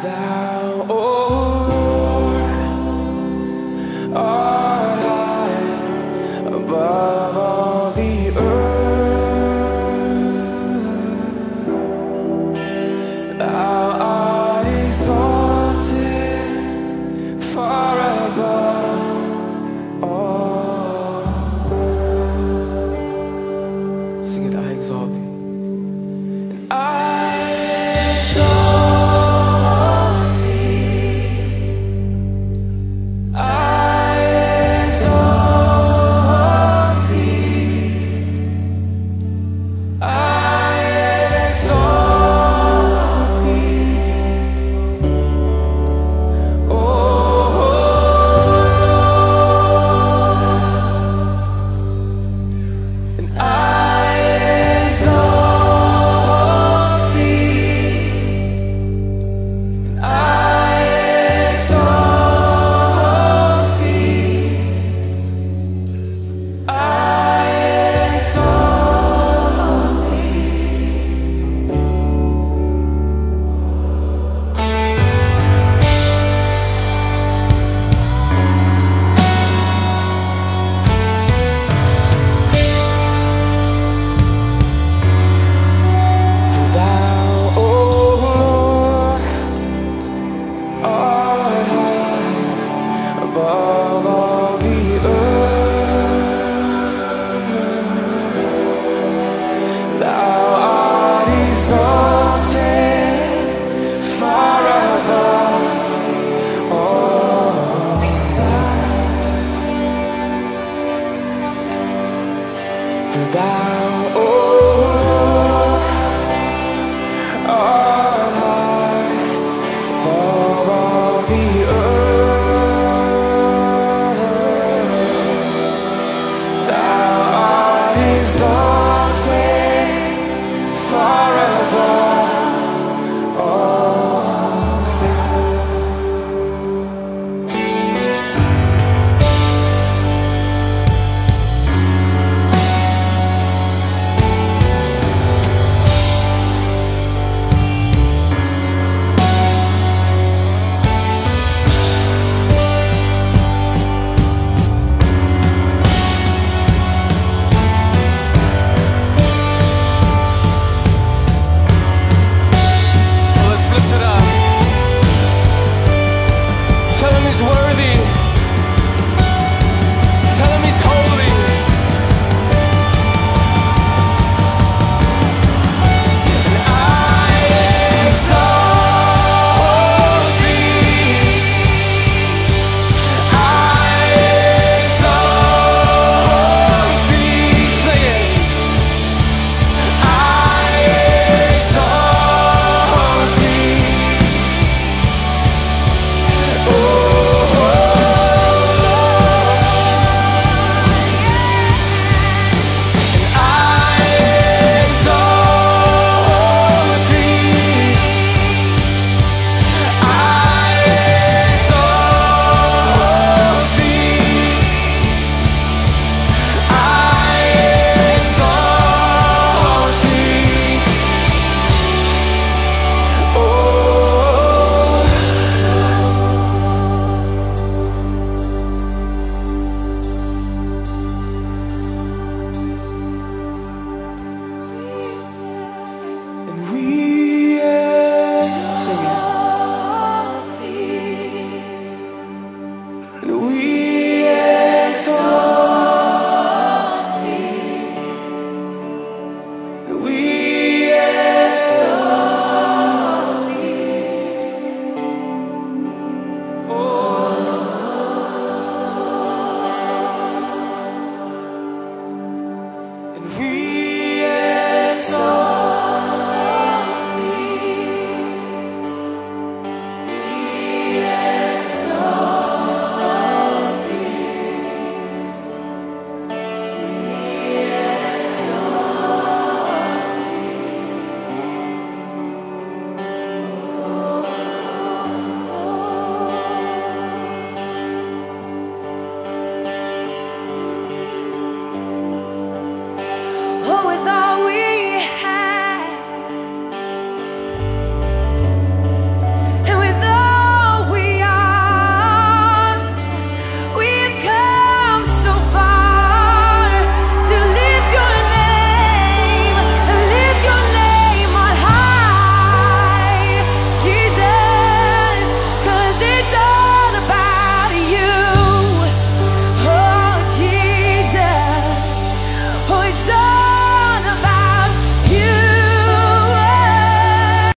For For thou,